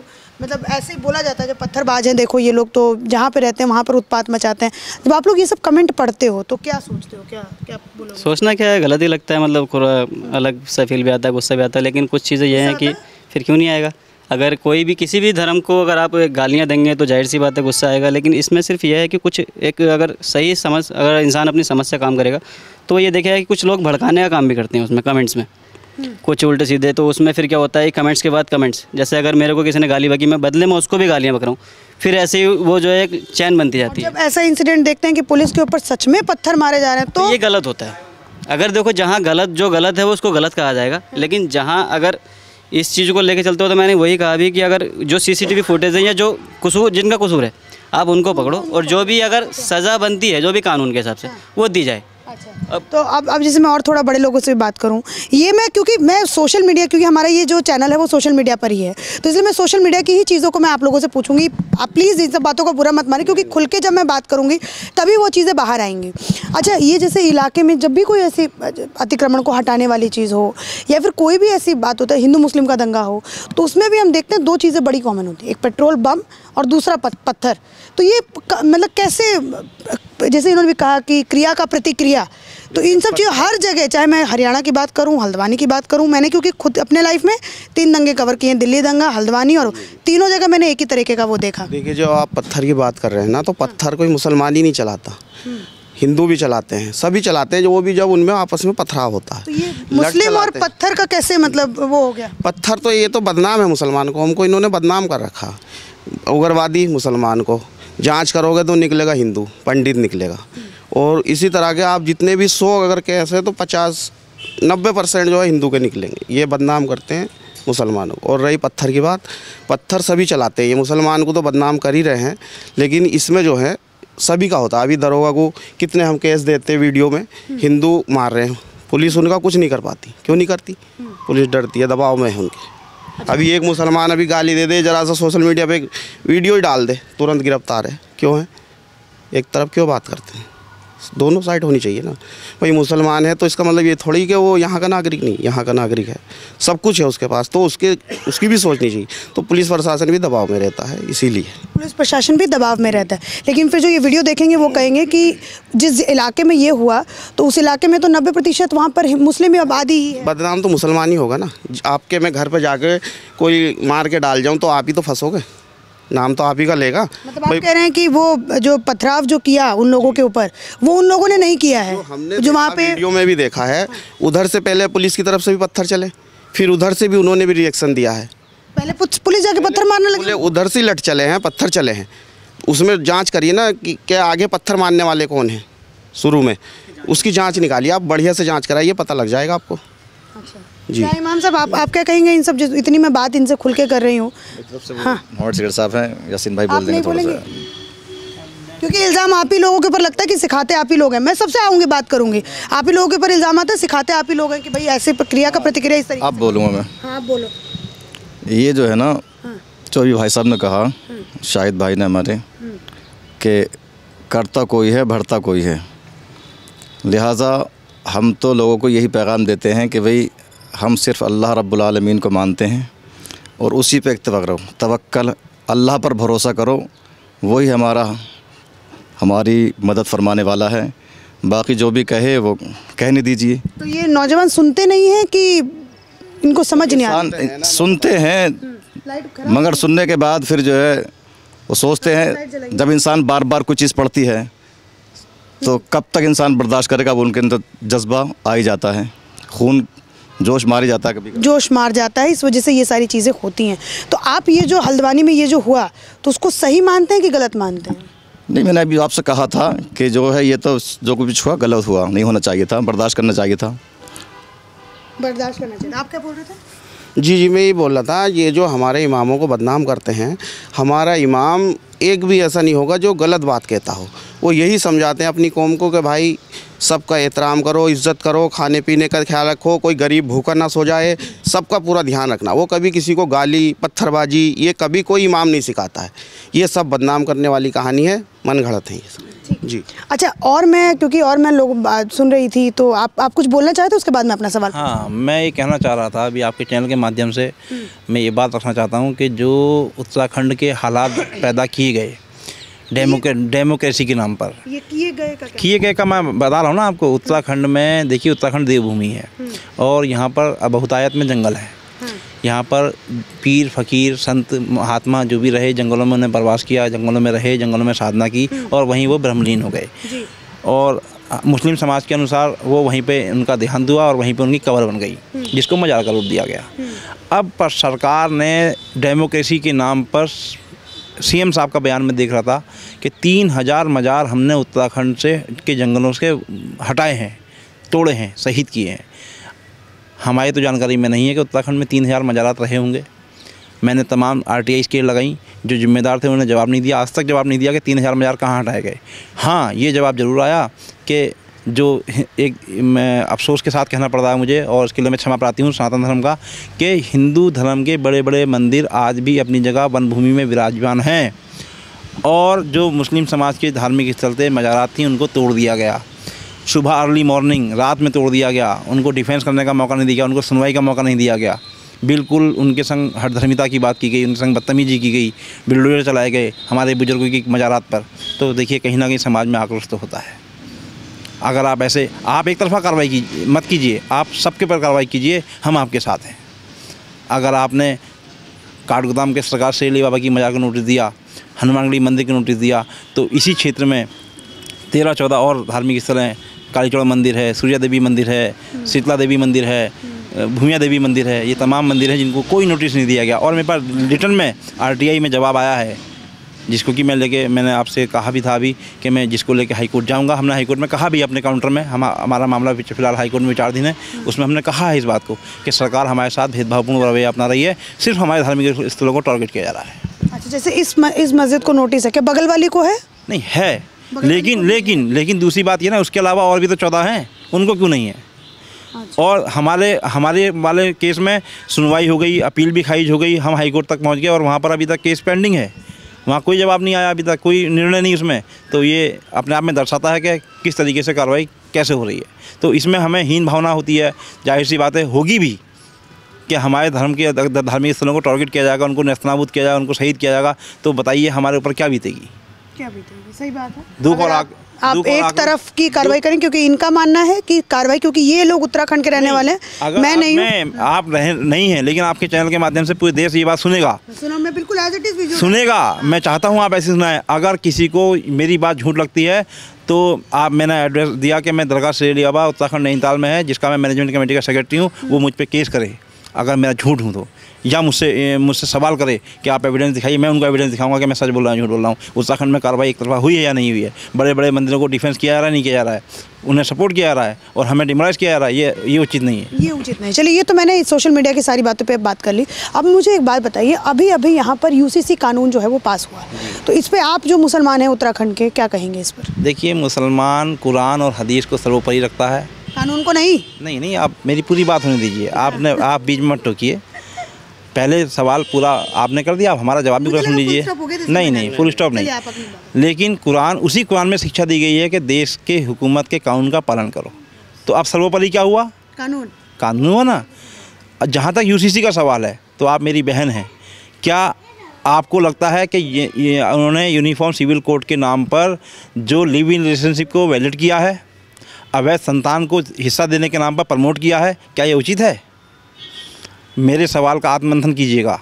A: मतलब ऐसे ही बोला जाता है जब पत्थरबाज हैं देखो ये लोग तो जहाँ पे रहते हैं वहाँ पर उत्पात मचाते हैं। जब आप लोग ये सब कमेंट पढ़ते हो तो क्या सोचते हो? क्या क्या बोलोगे?
D: सोचना क्या है गलत ही लगता है मतलब थोड़ा अलग सा फील भी आता है गुस्सा भी आता है लेकिन कुछ चीज़ें ये हैं कि फिर क्यों नहीं आएगा? अगर कोई भी किसी भी धर्म को अगर आप गालियाँ देंगे तो ज़ाहिर सी बात है गुस्सा आएगा लेकिन इसमें सिर्फ़ यह है कि कुछ एक अगर सही समझ अगर इंसान अपनी समझ से काम करेगा तो ये देखेगा कि कुछ लोग भड़काने का काम भी करते हैं उसमें कमेंट्स में। कुछ उल्टे सीधे तो उसमें फिर क्या होता है कमेंट्स के बाद कमेंट्स जैसे अगर मेरे को किसी ने गाली बकी मैं बदले में उसको भी गालियाँ बक रहा हूँ। फिर ऐसे ही वो जो है एक चैन बनती जाती है।
A: जब ऐसा इंसिडेंट देखते हैं कि पुलिस के ऊपर सच में पत्थर मारे जा रहे हैं
D: तो
A: तो
D: ये गलत होता है। अगर देखो जहाँ गलत जो गलत है वो उसको गलत कहा जाएगा। लेकिन जहाँ अगर इस चीज़ को लेके चलते हो तो मैंने वही कहा भी कि अगर जो सीसीटीवी फुटेज है या जो कसूर जिनका कसूर है आप उनको पकड़ो। और जो भी अगर सज़ा बनती है जो भी कानून के हिसाब से वो दी जाए।
A: अब तो अब अब जैसे मैं और थोड़ा बड़े लोगों से भी बात करूँ ये मैं क्योंकि मैं सोशल मीडिया क्योंकि हमारा ये जो चैनल है वो सोशल मीडिया पर ही है। तो इसलिए मैं सोशल मीडिया की ही चीज़ों को मैं आप लोगों से पूछूँगी। आप प्लीज़ इन सब बातों को बुरा मत माने क्योंकि खुल के जब मैं बात करूँगी तभी वो चीज़ें बाहर आएँगी। अच्छा ये जैसे इलाके में जब भी कोई ऐसी अतिक्रमण को हटाने वाली चीज़ हो या फिर कोई भी ऐसी बात होता है हिंदू मुस्लिम का दंगा हो तो उसमें भी हम देखते हैं दो चीज़ें बड़ी कॉमन होती है। एक पेट्रोल बम और दूसरा पत्थर। तो ये मतलब कैसे जैसे इन्होंने भी कहा कि क्रिया का प्रतिक्रिया तो इन सब चीज़ हर जगह चाहे मैं हरियाणा की बात करूँ हल्द्वानी की बात करूँ मैंने क्योंकि खुद अपने लाइफ में तीन दंगे कवर किए हैं दिल्ली दंगा हल्द्वानी और तीनों जगह मैंने एक ही तरीके का वो देखा।
F: देखिए जो आप पत्थर की बात कर रहे हैं ना तो पत्थर कोई मुसलमान ही नहीं चलाता।
E: हिंदू भी चलाते हैं सभी चलाते हैं जो वो भी जब उनमें आपस में पथराव होता है।
A: तो मुस्लिम और पत्थर का कैसे मतलब वो हो गया?
E: पत्थर तो ये तो बदनाम है मुसलमान को हमको इन्होंने बदनाम कर रखा। उग्रवादी मुसलमान को जाँच करोगे तो निकलेगा हिंदू, पंडित निकलेगा। और इसी तरह के आप जितने भी सौ अगर केस है तो पचास, नब्बे परसेंट जो है हिंदू के निकलेंगे। ये बदनाम करते हैं मुसलमानों को। और रही पत्थर की बात, पत्थर सभी चलाते हैं। ये मुसलमान को तो बदनाम कर ही रहे हैं, लेकिन इसमें जो है सभी का होता है। अभी दरोगा को कितने हम केस देते हैं वीडियो में, हिंदू मार रहे हैं। पुलिस उनका कुछ नहीं कर पाती। क्यों नहीं करती? पुलिस डरती है, दबाव में है उनके। अभी एक मुसलमान अभी गाली दे दे, जरा सा सोशल मीडिया पे वीडियो ही डाल दे, तुरंत गिरफ़्तार है। क्यों है? एक तरफ़ क्यों बात करते हैं? दोनों साइड होनी चाहिए ना। भाई मुसलमान है तो इसका मतलब ये थोड़ी कि वो यहाँ का नागरिक नहीं यहाँ का नागरिक है। सब कुछ है उसके पास तो उसके उसकी भी सोचनी चाहिए। तो पुलिस प्रशासन भी दबाव में रहता है इसीलिए।
A: पुलिस प्रशासन भी दबाव में रहता है। लेकिन फिर जो ये वीडियो देखेंगे वो कहेंगे कि जिस इलाके में ये हुआ तो उस इलाके में तो नब्बे प्रतिशत वहाँ पर मुस्लिम ही आबादी ही है।
E: बदनाम तो मुसलमान ही होगा ना। आपके मैं घर पर जाके कोई मार के डाल जाऊँ तो आप ही तो फंसोगे। नाम तो आप ही का लेगा।
A: मतलब आप कह रहे हैं कि वो जो पथराव जो किया उन लोगों के ऊपर वो उन लोगों ने नहीं किया है।
E: हमने
A: जो वहाँ पे
E: वीडियो में भी देखा है उधर से पहले पुलिस की तरफ़ से भी पत्थर चले फिर उधर से भी उन्होंने भी रिएक्शन दिया है।
A: पहले पुलिस पुलिस जाके पत्थर मारने लगे?
E: उधर से लट चले हैं पत्थर चले हैं। उसमें जाँच करिए ना कि क्या आगे पत्थर मारने वाले कौन हैं शुरू में। उसकी जाँच निकालिए आप बढ़िया से जाँच कराइए पता लग जाएगा आपको। जी।
A: इमाम साहब आप आप क्या कहेंगे इन सब जो इतनी मैं बात इनसे खुल के कर रही हूँ? हाँ।
F: साहब हैं यासीन भाई बोल देंगे थोड़ा सा।
A: क्योंकि इल्ज़ाम आप ही लोगों के ऊपर लगता है कि सिखाते आप ही लोग हैं। मैं सबसे आऊँगी बात करूँगी। आप ही लोगों के ऊपर इल्ज़ाम आता है सिखाते आप ही लोग हैं कि भाई ऐसे प्रक्रिया का प्रतिक्रिया इस तरीके
F: अब बोलूँगा मैं।
A: हाँ आप बोलो।
F: ये जो है ना जो अभी भाई साहब ने कहा शाहिद भाई ने हमारे कि करता कोई है भरता कोई है। लिहाजा हम तो लोगों को यही पैगाम देते हैं कि भाई हम सिर्फ़ अल्लाह रब्बुल आलमीन को मानते हैं और उसी पे इत्तफा करो तवक्कल अल्लाह पर भरोसा करो वही हमारा हमारी मदद फरमाने वाला है। बाकी जो भी कहे वो कहने दीजिए।
A: तो ये नौजवान सुनते नहीं हैं कि इनको समझ नहीं आता
F: सुनते हैं मगर सुनने के बाद फिर जो है वो सोचते हैं जब इंसान बार बार कोई चीज़ पढ़ती है तो कब तक इंसान बर्दाश्त करेगा? वो उनके अंदर जज्बा आ ही जाता है। खून जोश मार जाता है कभी कभी
A: जोश मार जाता है इस वजह से ये सारी चीज़ें होती हैं। तो आप ये जो हल्द्वानी में ये जो हुआ तो उसको सही मानते हैं कि गलत मानते हैं?
F: नहीं मैंने अभी आपसे कहा था कि जो है ये तो जो कुछ हुआ गलत हुआ नहीं होना चाहिए था बर्दाश्त करना चाहिए था।
A: बर्दाश्त करना चाहिए आप क्या बोल रहे थे?
E: जी जी, मैं ये बोल रहा था, ये जो हमारे इमामों को बदनाम करते हैं, हमारा इमाम एक भी ऐसा नहीं होगा जो गलत बात कहता हो। वो यही समझाते हैं अपनी कौम को कि भाई, सबका एहतराम करो, इज़्ज़त करो, खाने पीने का ख्याल रखो, कोई गरीब भूखा ना सो जाए, सबका पूरा ध्यान रखना। वो कभी किसी को गाली, पत्थरबाजी, ये कभी कोई इमाम नहीं सिखाता है। ये सब बदनाम करने वाली कहानी है, मन घड़त है ये सब। जी।
A: अच्छा और मैं क्योंकि और मैं लोग सुन रही थी तो आप आप कुछ बोलना चाहते उसके बाद मैं अपना सवाल?
B: हाँ मैं ये कहना चाह रहा था अभी आपके चैनल के माध्यम से मैं ये बात रखना चाहता हूँ कि जो उत्तराखंड के हालात पैदा किए गए डेमोक्रे डेमोक्रेसी के नाम पर।
A: ये किए गए का
B: किए गए का मैं बता रहा हूँ ना आपको उत्तराखंड में देखिए उत्तराखंड देवभूमि है और यहाँ पर बहुतायत में जंगल है। यहाँ पर पीर फकीर संत महात्मा जो भी रहे जंगलों में उन्हें प्रवास किया जंगलों में रहे जंगलों में साधना की और वहीं वो ब्रह्मलीन हो गए। और मुस्लिम समाज के अनुसार वो वहीं पे उनका देहांत हुआ और वहीं पे उनकी कबर बन गई जिसको मजार का रूप दिया गया। अब पर सरकार ने डेमोक्रेसी के नाम पर सीएम साहब का बयान में देख रहा था कि तीन हज़ार मज़ार हमने उत्तराखंड से के जंगलों से हटाए हैं तोड़े हैं शहीद किए हैं। हमारी तो जानकारी में नहीं है कि उत्तराखंड में तीन हज़ार मज़ारात रहे होंगे। मैंने तमाम आर टी आई स्केल लगाई, जो जिम्मेदार थे, उन्होंने जवाब नहीं दिया। आज तक जवाब नहीं दिया कि तीन हज़ार मज़ार कहाँ हटाए गए। हाँ ये जवाब ज़रूर आया कि जो एक मैं अफसोस के साथ कहना पड़ रहा है मुझे, और इसके लिए मैं क्षमा प्रार्थी हूँ सनातन धर्म का, कि हिंदू धर्म के बड़े बड़े मंदिर आज भी अपनी जगह वन भूमि में विराजमान हैं। और जो मुस्लिम समाज के धार्मिक स्थल थे, मज़ारात थी, उनको तोड़ दिया गया। सुबह अर्ली मॉर्निंग रात में तोड़ दिया गया। उनको डिफेंस करने का मौका नहीं दिया गया, उनको सुनवाई का मौका नहीं दिया गया। बिल्कुल उनके संग हरधर्मिता की बात की गई, उनके संग बदतमीजी की गई, बिल्डोजर चलाए गए हमारे बुज़ुर्गों की मज़ारात पर। तो देखिए, कहीं ना कहीं समाज में आक्रोश तो होता है। अगर आप ऐसे, आप एक तरफा कार्रवाई कीजिए मत कीजिए। आप सबके पर कार्रवाई कीजिए, हम आपके साथ हैं। अगर आपने काठगोदाम के सरकार से बाबा की मजार का नोटिस दिया हनुमानगढ़ी मंदिर का नोटिस दिया तो इसी क्षेत्र में तेरह चौदह और धार्मिक स्थल हैं। कालीचौड़ मंदिर है सूर्या देवी मंदिर है शीतला देवी मंदिर है भूमिया देवी मंदिर है ये तमाम मंदिर हैं जिनको कोई नोटिस नहीं दिया गया। और मेरे पास रिटर्न में आरटीआई में जवाब आया है जिसको कि मैं लेके मैंने आपसे कहा भी था अभी कि मैं जिसको लेके हाई कोर्ट जाऊँगा। हमने हाई कोर्ट में कहा भी अपने काउंटर में हम हमारा मामला फ़िलहाल हाई कोर्ट में विचाराधीन है। उसमें हमने कहा है इस बात को कि सरकार हमारे साथ भेदभावपूर्ण रवैया अपना रही है सिर्फ़ हमारे धार्मिक स्थलों को टारगेट किया जा रहा है।
A: अच्छा जैसे इस म, इस मस्जिद को नोटिस है क्या बगल वाली को है?
B: नहीं है। लेकिन लेकिन लेकिन दूसरी बात ये ना उसके अलावा और भी तो चौदह हैं उनको क्यों नहीं है? और हमारे हमारे वाले केस में सुनवाई हो गई अपील भी खारिज हो गई हम हाई कोर्ट तक पहुँच गए और वहाँ पर अभी तक केस पेंडिंग है। वहाँ कोई जवाब नहीं आया अभी तक कोई निर्णय नहीं उसमें। तो ये अपने आप में दर्शाता है कि किस तरीके से कार्रवाई कैसे हो रही है। तो इसमें हमें हीन भावना होती है ज़ाहिर सी बात है होगी भी कि हमारे धर्म के धार्मिक स्थलों को टारगेट किया जाएगा उनको नस्तनाबूद किया जाएगा उनको शहीद किया जाएगा तो बताइए हमारे ऊपर क्या बीतेगी।
A: क्या बीतेगी? सही बात है।
B: दुख और
A: आप,
B: आग-
A: आप एक तरफ़ की कार्रवाई करें क्योंकि इनका मानना है कि कार्रवाई क्योंकि ये लोग उत्तराखंड के रहने वाले हैं। मैं नहीं हूँ।
B: मैं आप रहे नहीं हैं लेकिन आपके चैनल के माध्यम से पूरे देश ये बात सुनेगा।
A: सुनो मैं बिल्कुल एज इट इज़
B: सुनेगा। मैं चाहता हूँ आप ऐसे सुनाए। अगर किसी को मेरी बात झूठ लगती है तो आप मैंने एड्रेस दिया कि मैं दरगाह लियाबा उत्तराखंड नैनीताल में है जिसका मैं मैनेजमेंट कमेटी का सेक्रेटरी हूँ वो मुझ पर केस करे। अगर मेरा झूठ हूँ तो। या मुझसे मुझसे सवाल करे कि आप एविडेंस दिखाइए मैं उनको एविडेंस दिखाऊँगा कि मैं सच बोल रहा हूँ झूठ बोल रहा हूँ। उत्तराखंड में कार्रवाई एक तरफा हुई है या नहीं हुई है? बड़े बड़े मंदिरों को डिफेंस किया जा रहा है नहीं किया जा रहा है? उन्हें सपोर्ट किया जा रहा है और हमें डिमोलाइज किया जा रहा है ये ये उचित नहीं है।
A: ये उचित नहीं। चलिए ये तो मैंने सोशल मीडिया की सारी बातों पर बात कर ली। अब मुझे एक बात बताइए अभी अभी यहाँ पर यूसीसी कानून जो है वो पास हुआ तो इस पर आप जो मुसलमान हैं उत्तराखंड के क्या कहेंगे इस पर?
B: देखिए मुसलमान कुरान और हदीस को सर्वोपरि रखता है।
A: कानून को नहीं?
B: नहीं नहीं आप मेरी पूरी बात होने दीजिए। आपने आप बीच में मत टोकिए। पहले सवाल पूरा आपने कर दिया आप हमारा जवाब भी पूरा सुन लीजिए नहीं नहीं फुल स्टॉप नहीं। लेकिन कुरान उसी कुरान में शिक्षा दी गई है कि देश के हुकूमत के कानून का पालन करो। तो अब सर्वोपरि क्या हुआ?
A: कानून।
B: कानून हुआ ना? जहाँ तक यूसीसी का सवाल है तो आप मेरी बहन हैं। क्या आपको लगता है कि ये, ये उन्होंने यूनिफॉर्म सिविल कोड के नाम पर जो लिव इन रिलेशनशिप को वैलिड किया है? अवैध संतान को हिस्सा देने के नाम पर प्रमोट किया है क्या ये उचित है? मेरे सवाल का आत्मंथन कीजिएगा।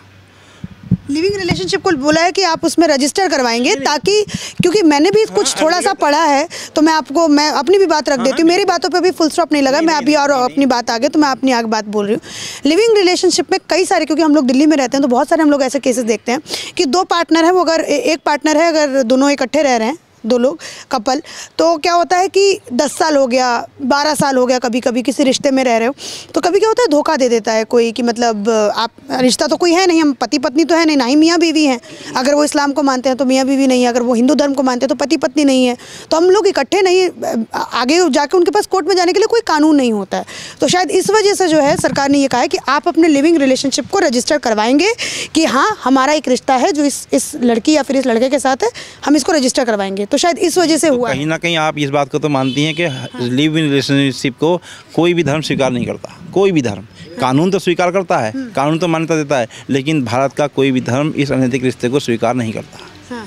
A: लिविंग रिलेशनशिप को बोला है कि आप उसमें रजिस्टर करवाएँगे ताकि क्योंकि मैंने भी कुछ थोड़ा सा पढ़ा है तो मैं आपको मैं अपनी भी बात रख देती हूँ। मेरी बातों पे भी फुल स्टॉप नहीं लगा मैं अभी और अपनी बात आगे तो मैं अपनी आगे बात बोल रही हूँ। लिविंग रिलेशनशिप में कई सारे क्योंकि हम लोग दिल्ली में रहते हैं तो बहुत सारे हम लोग ऐसे केसेस देखते हैं कि दो पार्टनर हैं वो अगर एक पार्टनर है अगर दोनों इकट्ठे रह रहे हैं दो लोग, कपल। तो क्या होता है कि दस साल हो गया, बारह साल हो गया कभी कभी किसी रिश्ते में रह रहे हो तो कभी क्या होता है, धोखा दे देता है कोई कि मतलब आप, रिश्ता तो कोई है नहीं, हम पति पत्नी तो है नहीं, ना ही मियाँ बीवी हैं। अगर वो इस्लाम को मानते हैं तो मियाँ बीवी नहीं है, अगर वो हिंदू धर्म को मानते हैं तो पति पत्नी नहीं है। तो हम लोग इकट्ठे नहीं, आगे जाके उनके पास कोर्ट में जाने के लिए कोई कानून नहीं होता है। तो शायद इस वजह से जो है, सरकार ने ये कहा है कि आप अपने लिविंग रिलेशनशिप को रजिस्टर करवाएँगे कि हाँ हमारा एक रिश्ता है जो इस इस लड़की या फिर इस लड़के के साथ है, हम इसको रजिस्टर करवाएँगे। तो शायद इस वजह से
B: तो
A: हुआ
B: कहीं ना कहीं आप इस बात को तो मानती हैं कि लिव इन रिलेशनशिप को कोई भी धर्म स्वीकार नहीं करता कोई भी धर्म। कानून तो स्वीकार करता है कानून तो मान्यता देता है लेकिन भारत का कोई भी धर्म इस अनैतिक रिश्ते को स्वीकार नहीं करता।
A: हाँ।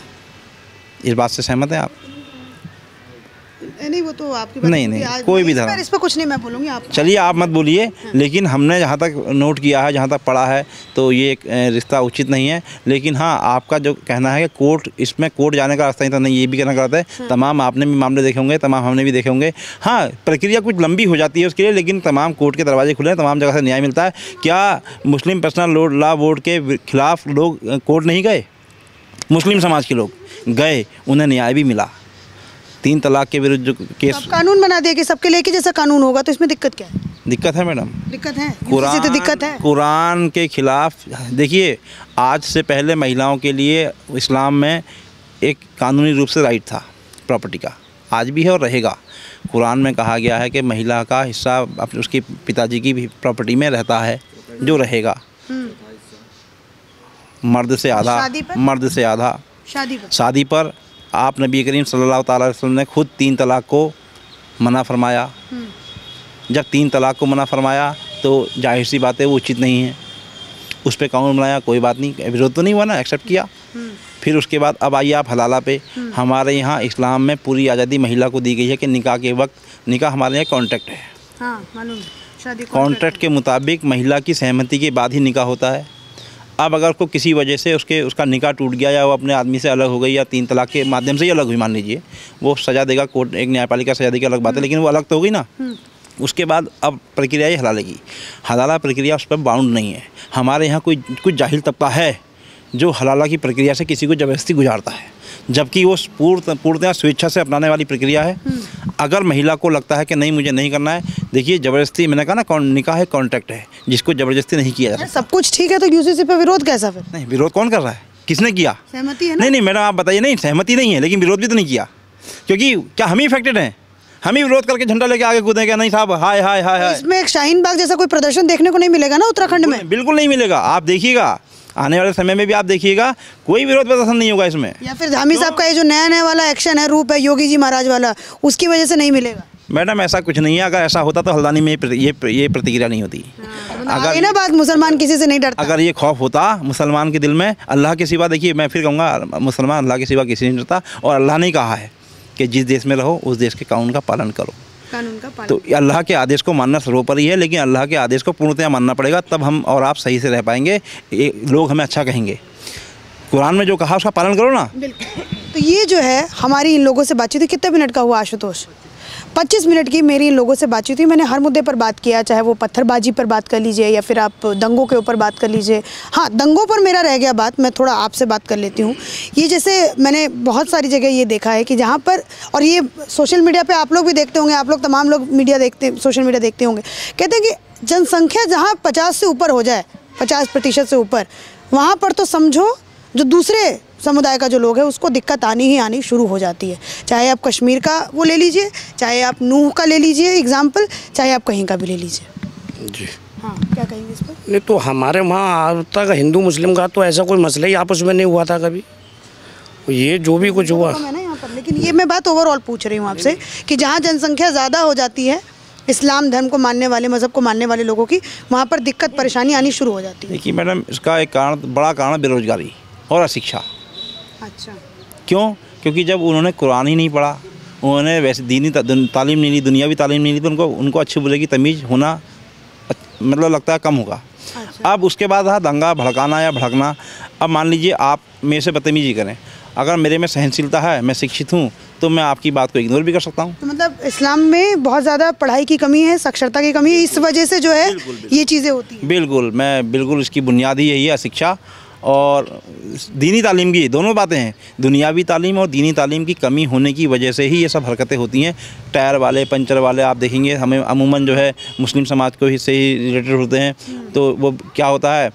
B: इस बात से सहमत है आप?
A: तो आपकी
B: नहीं, नहीं,
A: आज
B: कोई भी धर्म।
A: इस पर कुछ नहीं मैं बोलूँगी आप
B: चलिए आप मत बोलिए लेकिन हमने जहाँ तक नोट किया है जहाँ तक पढ़ा है तो ये एक रिश्ता उचित नहीं है। लेकिन हाँ आपका जो कहना है कि कोर्ट इसमें कोर्ट जाने का रास्ता नहीं था नहीं ये भी कहना गलत है। तमाम आपने भी मामले देखे होंगे तमाम हमने भी देखे होंगे। हाँ प्रक्रिया कुछ लंबी हो जाती है उसके लिए लेकिन तमाम कोर्ट के दरवाजे खुले हैं तमाम जगह से न्याय मिलता है। क्या मुस्लिम पर्सनल लॉ बोर्ड के खिलाफ लोग कोर्ट नहीं गए? मुस्लिम समाज के लोग गए उन्हें न्याय भी मिला। तीन तलाक के विरुद्ध जो केस
A: अब कानून बना दिया कि सबके लेके जैसा कानून होगा तो इसमें दिक्कत क्या है?
B: दिक्कत है मैडम।
A: दिक्कत है?
B: कुरान
A: तो दिक्कत है।
B: कुरान के खिलाफ देखिए आज से पहले महिलाओं के लिए इस्लाम में एक कानूनी रूप से राइट था प्रॉपर्टी का। आज भी है और रहेगा। कुरान में कहा गया है कि महिला का हिस्सा अपने उसके पिताजी की भी प्रॉपर्टी में रहता है जो रहेगा। मर्द से आधा मर्द से आधा।
A: शादी पर।
B: शादी पर आप नबी करीम सल्लल्लाहु अलैहि वसल्लम ने खुद तीन तलाक को मना फरमाया। जब तीन तलाक को मना फरमाया तो ज़ाहिर सी बात है वो उचित नहीं है। उस पर कानून बनाया कोई बात नहीं विरोध तो नहीं हुआ ना एक्सेप्ट किया। फिर उसके बाद अब आइए आप हलाला पे। हमारे यहाँ इस्लाम में पूरी आज़ादी महिला को दी गई है कि निकाह के वक्त निकाह हमारे यहाँ कॉन्ट्रैक्ट है।
A: हाँ
B: कॉन्ट्रैक्ट के मुताबिक महिला की सहमति के बाद ही निकाह होता है। अब अगर उसको किसी वजह से उसके उसका निकाह टूट गया या वो अपने आदमी से अलग हो गई या तीन तलाक के माध्यम से ही अलग हुई मान लीजिए वो सज़ा देगा कोर्ट एक न्यायपालिका सज़ा देगी अलग बात है लेकिन वो अलग तो हो गई ना उसके बाद अब प्रक्रिया ही हलालेगी हलाला प्रक्रिया उस पर बाउंड नहीं है। हमारे यहाँ कोई कुछ जाहिल तबका है जो हलाला की प्रक्रिया से किसी को ज़बरदस्ती गुजारता है। जबकि वो पूर्ण पूर्णतः स्वेच्छा से अपनाने वाली प्रक्रिया है। अगर महिला को लगता है कि नहीं मुझे नहीं करना है देखिए ज़बरदस्ती मैंने कहा ना कौन निकाह है कॉन्ट्रैक्ट है जिसको ज़बरदस्ती नहीं किया जा सकता।
A: सब कुछ ठीक है तो यूसीसी पे विरोध कैसा फिर?
B: नहीं विरोध कौन कर रहा है? किसने किया?
A: सहमति है ना?
B: नहीं नहीं मैडम आप बताइए नहीं सहमति नहीं है लेकिन विरोध भी तो नहीं किया। क्योंकि क्या हम ही इफेक्टेड हैं? हम ही विरोध करके झंडा लेके आगे कूदेंगे नहीं साहब हाय हाय हाय हाय।
A: इसमें एक शाहीन बाग जैसा कोई प्रदर्शन देखने को नहीं मिलेगा ना उत्तराखंड में?
B: बिल्कुल नहीं मिलेगा। आप देखिएगा आने वाले समय में भी आप देखिएगा कोई विरोध प्रदर्शन नहीं होगा इसमें।
A: या फिर धामी साहब का ये जो नया नया वाला एक्शन है रूप है योगी जी महाराज वाला उसकी वजह से नहीं मिलेगा?
B: मैडम ऐसा कुछ नहीं है। अगर ऐसा होता तो हल्द्वानी में ये ये प्रतिक्रिया नहीं होती।
A: अगर ये ना बात मुसलमान किसी से नहीं डरता।
B: अगर ये खौफ होता मुसलमान के दिल में अल्लाह के सिवा देखिए मैं फिर कहूँगा मुसलमान अल्लाह के सिवा किसी नहीं डरता। और अल्लाह ने कहा है कि जिस देश में रहो उस देश के कानून का पालन करो।
A: कानून का पालन
B: तो अल्लाह के आदेश को मानना सर्वोपरि है लेकिन अल्लाह के आदेश को पूर्णतया मानना पड़ेगा तब हम और आप सही से रह पाएँगे। लोग हमें अच्छा कहेंगे। कुरान में जो कहा उसका पालन करो ना।
A: बिल्कुल। तो ये जो है हमारी इन लोगों से बातचीत कितने मिनट का हुआ आशुतोष? 25 मिनट की मेरी इन लोगों से बातचीत हुई। मैंने हर मुद्दे पर बात किया, चाहे वो पत्थरबाजी पर बात कर लीजिए या फिर आप दंगों के ऊपर बात कर लीजिए। हाँ दंगों पर मेरा रह गया बात, मैं थोड़ा आपसे बात कर लेती हूँ। ये जैसे मैंने बहुत सारी जगह ये देखा है कि जहाँ पर, और ये सोशल मीडिया पर आप लोग भी देखते होंगे, आप लोग तमाम लोग मीडिया देखते, सोशल मीडिया देखते होंगे। कहते हैं कि जनसंख्या जहाँ पचास से ऊपर हो जाए, पचास प्रतिशत से ऊपर, वहाँ पर तो समझो जो दूसरे समुदाय का जो लोग है उसको दिक्कत आनी ही आनी शुरू हो जाती है। चाहे आप कश्मीर का वो ले लीजिए चाहे आप नूह का ले लीजिए एग्ज़ाम्पल चाहे आप कहीं का भी ले लीजिए।
E: जी।
A: हाँ क्या कहेंगे इस पर?
E: नहीं तो हमारे वहाँ आज तक हिंदू मुस्लिम का तो ऐसा कोई मसला ही आपस में नहीं हुआ था कभी। ये जो भी कुछ हुआ।
A: है ना यहाँ पर लेकिन ये मैं बात ओवरऑल पूछ रही हूँ आपसे कि जहाँ जनसंख्या ज़्यादा हो जाती है इस्लाम धर्म को मानने वाले मज़हब को मानने वाले लोगों की वहाँ पर दिक्कत परेशानी आनी शुरू हो जाती है।
B: देखिए मैडम इसका एक कारण बड़ा कारण बेरोजगारी और अशिक्षा।
A: अच्छा।
B: क्यों? क्योंकि जब उन्होंने कुरान ही नहीं पढ़ा उन्होंने वैसे दीनी ता- तालीम नहीं ली दुनियावी तालीम नहीं ली तो उनको उनको अच्छी बुरे की तमीज़ होना मतलब लगता है कम होगा। अब उसके बाद रहा दंगा भड़काना या भड़कना अब मान लीजिए आप मेरे से बदतमीजी करें अगर मेरे में सहनशीलता है मैं शिक्षित हूँ तो मैं आपकी बात को इग्नोर भी कर सकता हूँ।
A: तो मतलब इस्लाम में बहुत ज़्यादा पढ़ाई की कमी है साक्षरता की कमी है इस वजह से जो है ये चीज़ें होती हैं।
B: बिल्कुल मैं बिल्कुल इसकी बुनियाद ही यही है शिक्षा। और दीनी तालीम की दोनों बातें हैं। दुनियावी तालीम और दीनी तालीम की कमी होने की वजह से ही ये सब हरकतें होती हैं। टायर वाले पंचर वाले आप देखेंगे हमें अमूमन जो है मुस्लिम समाज को ही से ही रिलेटेड होते हैं। तो वो क्या होता है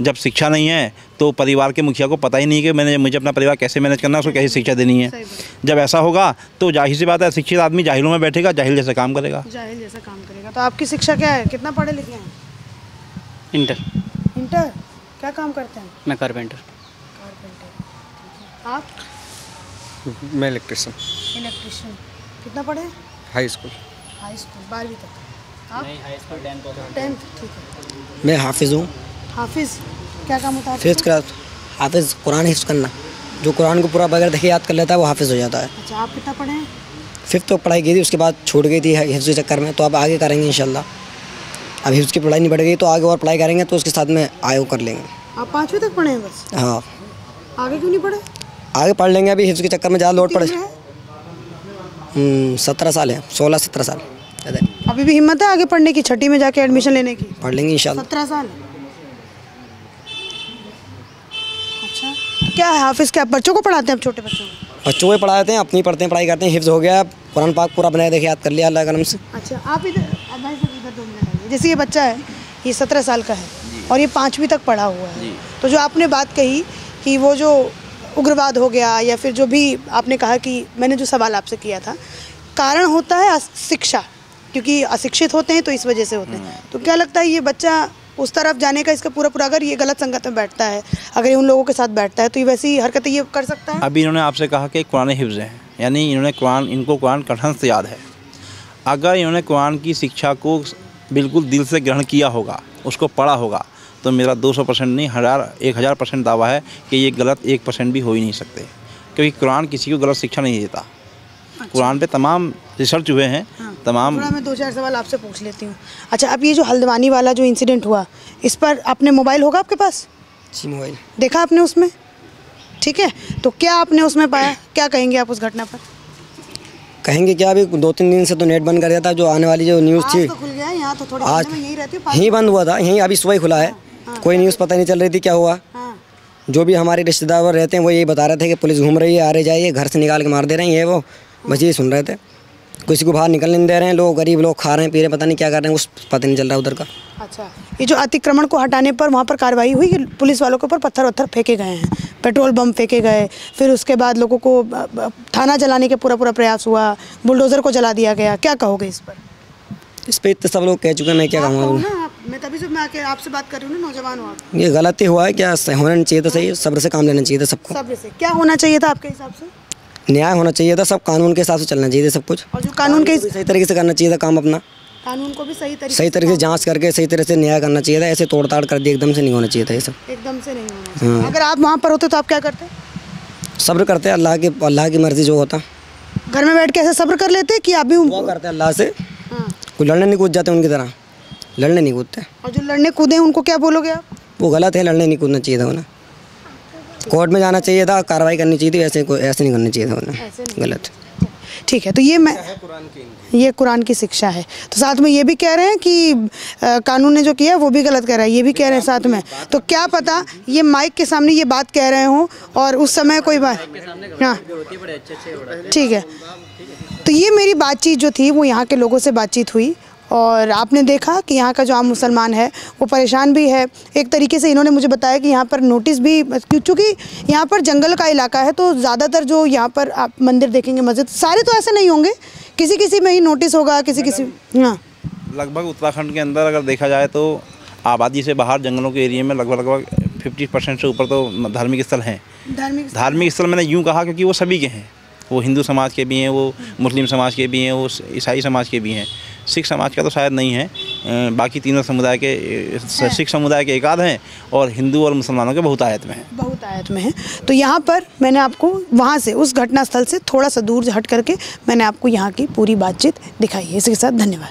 B: जब शिक्षा नहीं है तो परिवार के मुखिया को पता ही नहीं कि मैंने मुझे अपना परिवार कैसे मैनेज करना है उसको कैसे शिक्षा देनी है। जब ऐसा होगा तो ज़ाहिर सी बात है शिक्षित आदमी जाहिलों में बैठेगा जाहिल जैसे काम करेगा।
A: जाहिल जैसा काम करेगा। तो आपकी शिक्षा क्या है? कितना पढ़े लिखे हैं?
D: इंटर।
A: इंटर? क्या काम करते हैं?
D: मैं कारपेंटर कारपेंटर
A: आप?
G: मैं इलेक्ट्रिशियन
A: इलेक्ट्रिशियन कितना पढ़े
G: हाई स्कूल
A: हाई स्कूल बारहवीं तक। आप? टेंथ ठीक है।
H: मैं हाफिज़ हूँ।
A: हाफिज़? क्या काम होता है
H: फिफ्थ क्लास हाफिज़ कुरान हिफ्ज़ करना। जो कुरान को पूरा बगैर देखे याद कर लेता है वो हाफिज़ हो जाता है।
A: अच्छा आप कितना पढ़े हैं?
H: फिफ्थ तो पढ़ाई की थी उसके बाद छूट गई थी हिफ्ज़ के चक्कर में तो आप आगे करेंगे इंशाल्लाह। अब हिफ्ज़ की पढ़ाई नहीं बढ़ गई तो आगे और पढ़ाई करेंगे तो उसके साथ में आगे कर लेंगे।
A: आप पाँचवीं तक पढ़े हैं बस?
H: हाँ।
A: आगे क्यों नहीं पढ़े?
H: आगे पढ़ लेंगे अभी हिफ्ज़ के चक्कर में ज़्यादा लोड पड़े? हम्म, सत्रह साल है सोलह सत्रह साल।
A: अभी भी हिम्मत है आगे पढ़ने की छठी में जाके एडमिशन लेने की?
H: पढ़ लेंगे इंशाल्लाह।
A: सत्रह साल। अच्छा क्या है हाफिज़ क्या बच्चों को पढ़ाते हैं आप छोटे बच्चों को?
H: बच्चों को पढ़ाते हैं अपनी पढ़ते हैं पढ़ाई करते हैं हिफ्ज़ हो गया कुरान पाक पूरा बनाए देखे याद कर लिया अल्लाह करम से।
A: अच्छा आप इधर जैसे ये बच्चा है ये सत्रह साल का है और ये पाँचवीं तक पढ़ा हुआ है। तो जो आपने बात कही कि वो जो उग्रवाद हो गया या फिर जो भी आपने कहा कि मैंने जो सवाल आपसे किया था कारण होता है शिक्षा क्योंकि अशिक्षित होते हैं तो इस वजह से होते हैं। तो क्या लगता है ये बच्चा उस तरफ़ जाने का इसका पूरा पूरा अगर ये गलत संगत में बैठता है अगर ये उन लोगों के साथ बैठता है तो ये वैसी हरकतें ये कर सकता है?
B: अभी इन्होंने आपसे कहा कि कुरान हिफ्ज़ हैं यानी इन्होंने कुरान इनको कुरान कठन से याद है। अगर इन्होंने कुरान की शिक्षा को बिल्कुल दिल से ग्रहण किया होगा उसको पढ़ा होगा तो मेरा 200 परसेंट नहीं हज़ार एक हज़ार परसेंट दावा है कि ये गलत एक परसेंट भी हो ही नहीं सकते क्योंकि कुरान किसी को गलत शिक्षा नहीं देता। अच्छा। कुरान पे तमाम रिसर्च हुए हैं हाँ। तमाम
A: थोड़ा मैं दो चार सवाल आपसे पूछ लेती हूँ। अच्छा अब ये जो हल्द्वानी वाला जो इंसिडेंट हुआ इस पर आपने मोबाइल होगा आपके पास?
H: जी मोबाइल
A: देखा आपने उसमें? ठीक है तो क्या आपने उसमें पाया? क्या कहेंगे आप उस घटना पर?
H: कहेंगे क्या अभी दो तीन दिन से तो नेट बंद कर दिया था जो आने वाली जो न्यूज़ थी।
A: तो खुल गया है यहाँ तो थोड़ी
H: आज
A: यही
H: बंद हुआ था यहीं अभी सुबह ही खुला है। कोई न्यूज़ पता नहीं चल रही थी क्या हुआ।
A: हाँ।
H: जो भी हमारे रिश्तेदार रहते हैं वो यही बता रहे थे कि पुलिस घूम रही है आ रही जाइए घर से निकाल के मार दे रहे हैं ये वो बस यही सुन रहे थे। किसी को बाहर निकलने नहीं दे रहे हैं लोग गरीब लोग खा रहे हैं पी रहे हैं पता नहीं क्या कर रहे हैं कुछ पता नहीं चल रहा उधर का।
A: अच्छा ये जो अतिक्रमण को हटाने पर वहाँ पर कार्रवाई हुई पुलिस वालों के ऊपर पत्थर वत्थर फेंके गए हैं? पेट्रोल बम फेंके गए फिर उसके बाद लोगों को थाना जलाने के पूरा पूरा प्रयास हुआ बुलडोज़र को जला दिया गया क्या कहोगे इस पर?
H: इस पर इतने सब लोग कह चुके हैं मैं क्या कहूँगा?
A: मैं तभी से मैं आके आपसे बात कर रही हूँ ना नौजवान हो आप।
H: ये गलत ही हुआ है क्या होना चाहिए था सही सब्र से काम लेना चाहिए था सबको।
A: सब्र से क्या होना चाहिए था आपके हिसाब से?
H: न्याय होना चाहिए था सब कानून के हिसाब से चलना चाहिए सब कुछ।
A: और जो कानून के
H: सही तरीके से करना चाहिए था काम अपना।
A: कानून को भी सही तरीके
H: सही तरीके से जाँच करके सही तरह से न्याय करना चाहिए था ऐसे तोड़ ताड़ कर दिया एकदम से नहीं होना चाहिए था ये सब।
A: एकदम से नहीं होना चाहिए। अगर आप वहाँ पर होते तो आप क्या करते?
H: सब्र करते अल्लाह की अल्लाह की मर्ज़ी जो होता।
A: घर में बैठ के ऐसे सब्र कर लेते कि आप भी
H: दुआ करते हैं अल्लाह से।
A: हाँ।
H: कोई लड़ने नहीं कूद जाते उनकी तरह। लड़ने नहीं कूदते।
A: और जो लड़ने कूदे उनको क्या बोलोगे आप?
H: वो गलत है लड़ने नहीं कूदना चाहिए था उन्हें। कोर्ट में जाना चाहिए था कार्रवाई करनी चाहिए थी ऐसे कोई ऐसे नहीं करना चाहिए था उन्हें। गलत।
A: ठीक। है तो ये मैं ये कुरान की शिक्षा है। तो साथ में ये भी कह रहे हैं कि अ, कानून ने जो किया वो भी गलत कह रहा है। ये भी कह रहे हैं साथ में। तो क्या पता ये माइक के सामने ये बात कह रहे हों और उस समय कोई बात हाँ। ठीक है। तो ये मेरी बातचीत जो थी वो यहाँ के लोगों से बातचीत हुई। और आपने देखा कि यहाँ का जो आम मुसलमान है वो परेशान भी है। एक तरीके से इन्होंने मुझे बताया कि यहाँ पर नोटिस भी क्यों- चूँकि यहाँ पर जंगल का इलाका है तो ज़्यादातर जो यहाँ पर आप मंदिर देखेंगे मस्जिद सारे तो ऐसे नहीं होंगे। किसी किसी में ही नोटिस होगा किसी किसी हाँ।
B: लगभग उत्तराखंड के अंदर अगर देखा जाए तो आबादी से बाहर जंगलों के एरिए में लगभग लगभग फिफ्टी परसेंट से ऊपर तो धार्मिक स्थल हैं।
A: धार्मिक
B: स्थल मैंने यूँ कहा क्योंकि वो सभी के हैं। वो हिंदू समाज के भी हैं वो मुस्लिम समाज के भी हैं वो ईसाई समाज के भी हैं। सिख समाज का तो शायद नहीं है बाकी तीनों समुदाय के सिख समुदाय के एकाध हैं और हिंदू और मुसलमानों के बहुत आयत में हैं।
A: बहुत आयत में हैं। तो यहाँ पर मैंने आपको वहाँ से उस घटनास्थल से थोड़ा सा दूर हट करके मैंने आपको यहाँ की पूरी बातचीत दिखाई है। इसके साथ धन्यवाद।